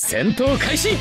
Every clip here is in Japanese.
戦闘開始。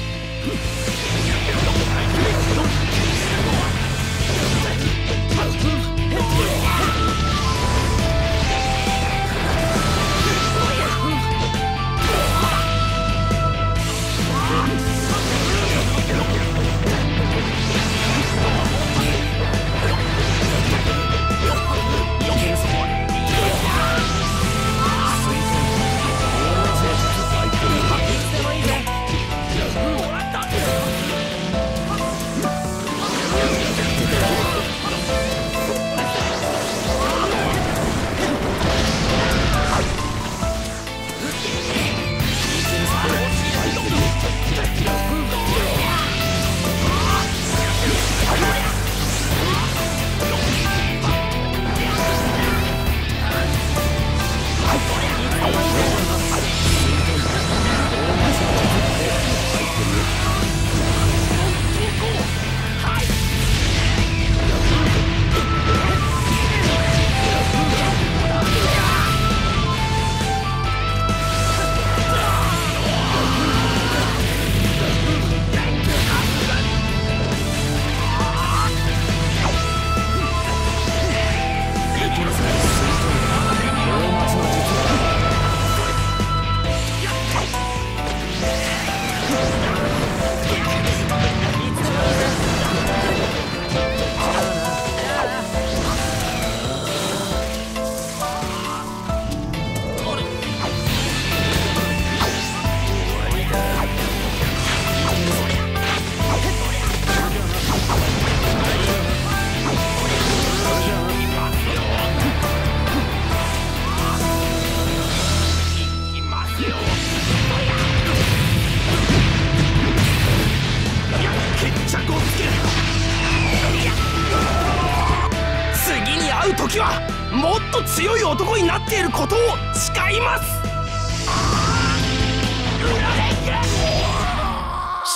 時はもっと強い男になっていることを誓います。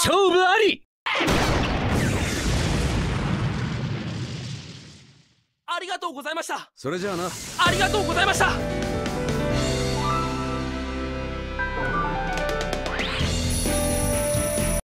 勝負あり。ありがとうございました。それじゃあな。ありがとうございました